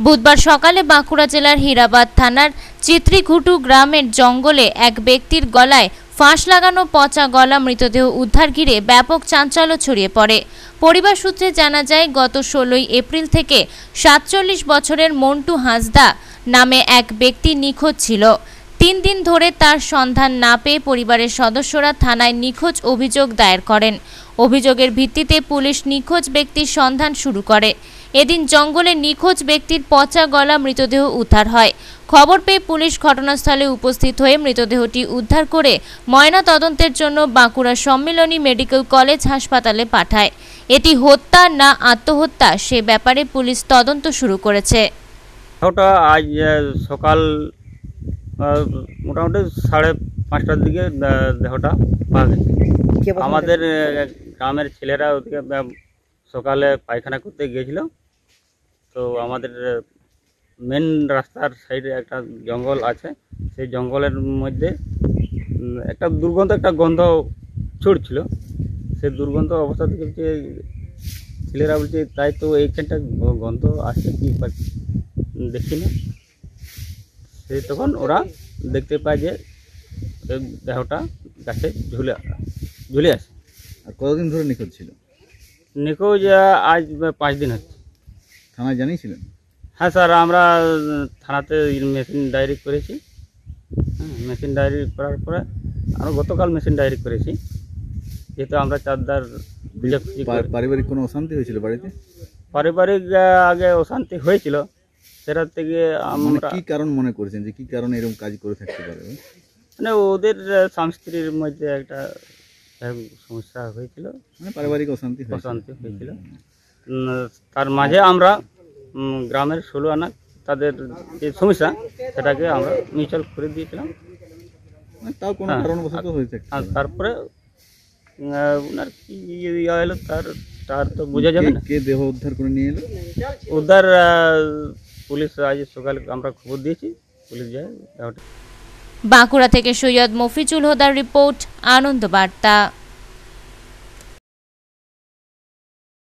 বুধবার সকালে বাঁকুড়া জেলার হীরাবাদ থানার চিত্রিঘুটু গ্রামের জঙ্গলে এক ব্যক্তির গলায় ফাঁস লাগানো পচা গলা মৃতদেহ উদ্ধার ঘিরে ব্যাপক চাঞ্চল্য ছড়িয়ে পড়ে। পরিবার সূত্রে জানা যায়, গত ষোলোই এপ্রিল থেকে সাতচল্লিশ বছরের মন্টু হাঁসদা নামে এক ব্যক্তি নিখোঁজ ছিল। তিন দিন ধরে তার সন্ধান না পেয়ে পরিবারের সদস্যরা থানায় নিখোঁজ অভিযোগ দায়ের করেন। অভিযোগের ভিত্তিতে পুলিশ নিখোঁজ ব্যক্তির সন্ধান শুরু করে। এদিন জঙ্গলে নিখোঁজ ব্যক্তির পচা গলা মৃতদেহ উদ্ধার হয়। খবর পেয়ে পুলিশ ঘটনাস্থলে উপস্থিত হয়ে মৃতদেহটি উদ্ধার করে ময়না তদন্তের জন্য বাঁকুড়া সম্মিলনী মেডিকেল কলেজ হাসপাতালে পাঠায়। এটি হত্যা না আত্মহত্যা সে ব্যাপারে পুলিশ তদন্ত শুরু করেছে। ওটা আজ সকাল মোটামুটি সাড়ে পাঁচটার দিকে দেহটা পাওয়া গেছে আমাদের গ্রামের ছেলেরা ওদিকে সকালে পায়খানা করতে গিয়েছিল। তো আমাদের মেন রাস্তার সাইডে একটা জঙ্গল আছে। সেই জঙ্গলের মধ্যে একটা দুর্গন্ধ একটা গন্ধ ছুটছিল সেই দুর্গন্ধ অবস্থা থেকে বলছে ছেলেরা বলছে তাই তো এইখানটা গন্ধ আসছে কি দেখি না সেই তখন ওরা দেখতে পায় যে দেহটা গাছে ঝুলে ঝুলে আছে। আর কতদিন ধরে নিখোঁজ ছিল? নিখোঁজ আজ পাঁচ দিন হচ্ছে। থানায় জানিয়েছিলেন? হ্যাঁ স্যার আমরা থানাতে মেশিন ডায়েরি করেছি। হ্যাঁ মেশিন ডায়েরি করার পরে আমরা গতকাল মেশিন ডায়েরি করেছি। যেহেতু আমরা চারদার পারিবারিক কোনো অশান্তি হয়েছিল বাড়িতে? পারিবারিক আগে অশান্তি হয়েছিল। সেটার থেকে মানে আমরা কি কারণ মনে করছেন? যে কি কারণে এরকম কাজ করে থাকতে পারে? মানে ওদের স্বামী মধ্যে একটা সমস্যা হয়েছিল। মানে পারিবারিক অশান্তি অশান্তি হয়েছিল। তার মাঝে আমরা গ্রামের ষোলো আনা তাদের যে সমস্যা সেটাকে আমরা মিউচুয়াল করে দিয়েছিলাম। মানে তাও কোনো হ্যাঁ। কারণবশত হয়ে আর তারপরে ওনার কি ইয়ে এলো তার তার তো বোঝা যাবে না। কে দেহ উদ্ধার করে নিয়ে এলো? উদ্ধার পুলিশ আজ সকালে আমরা খবর দিয়েছি, পুলিশ যায় বাঁকুড়া থেকে সৈয়দ মফিজুল হোদার রিপোর্ট, আনন্দ বার্তা।